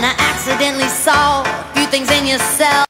Then I accidentally saw a few things in yourself.